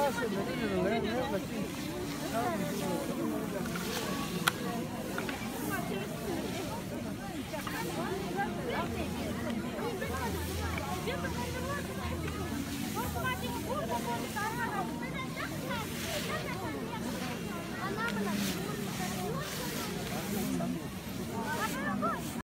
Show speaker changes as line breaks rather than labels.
Gracias,